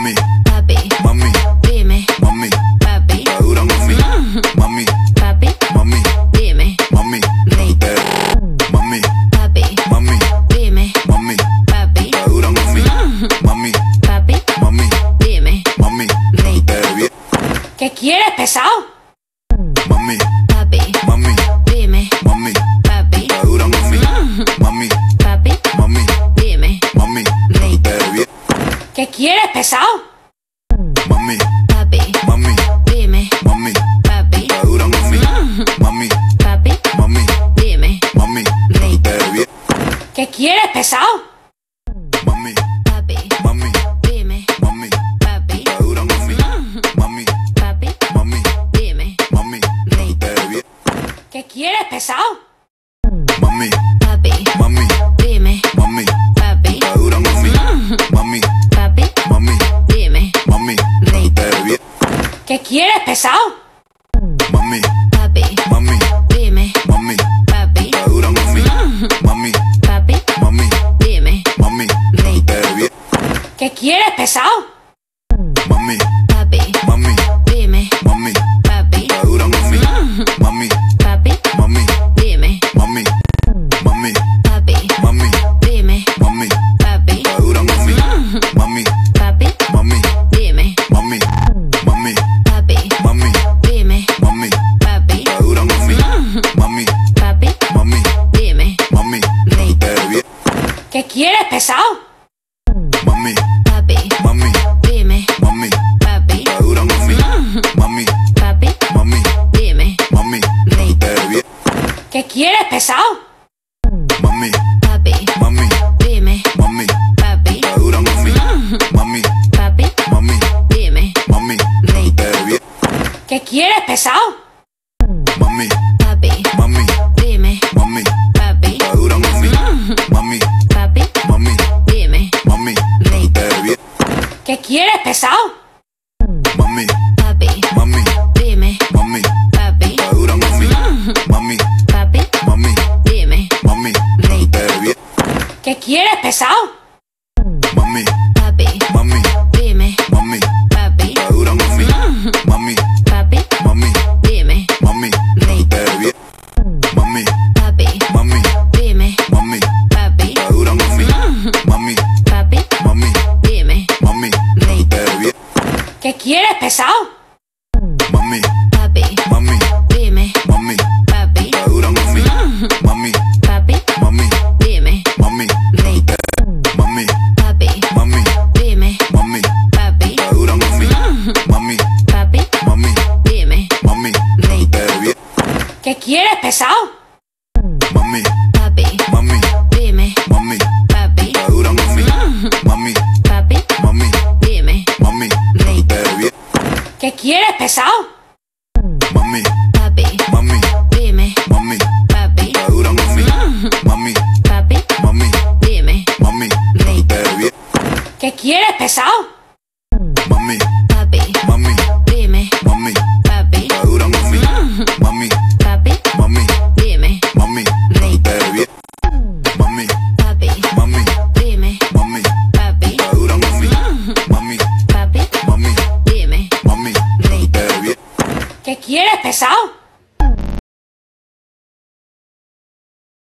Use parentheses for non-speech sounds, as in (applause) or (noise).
Mami, papi, mami, dime, mami, papi, está dura mami, mami, papi, mami, dime, mami, rico, mami, papi, mami, dime, mami, papi, está dura mami, mami, papi, mami, dime, mami, rico. te bien, ¿Qué quieres, pesado? ¿Qué quieres, pesado? mami, papi, mami, dime, mami, papi, dura mami, mami, papi, mami, dime, mami, rico, te bien, ¿Qué quieres, pesado? mami, papi, mami, dime, mami, papi, dura mami, mami, papi, mami, dime, mami, rico, te bien, ¿Qué quieres, pesado? ¿Qué quieres, pesado? Mami, papi, mami, dime, mami, papi, está dura mami, (laughs) mami, papi, mami, dime, mami, te bien, ¿Qué quieres, pesado? mami, papi, mami, dime, mami, papi, está dura mami, (laughs) mami, papi, mami, dime, mami, te bien, ¿Qué quieres, pesado? mami, papi, mami, pesado? mami, papi, mami, dime, mami, papi, está dura mami, mami, papi, mami, dime, mami, ¿Qué quieres, pesado? mami, pesado? mami, papi, mami, dime, mami, papi, está dura mami, mami, papi, mami, dime, mami, bien, ¿Qué quieres, pesado? mami, papi, mami, dime, mami, papi, está dura mami, mami, papi, mami, dime, mami, bien, ¿Qué quieres, pesado? 买啥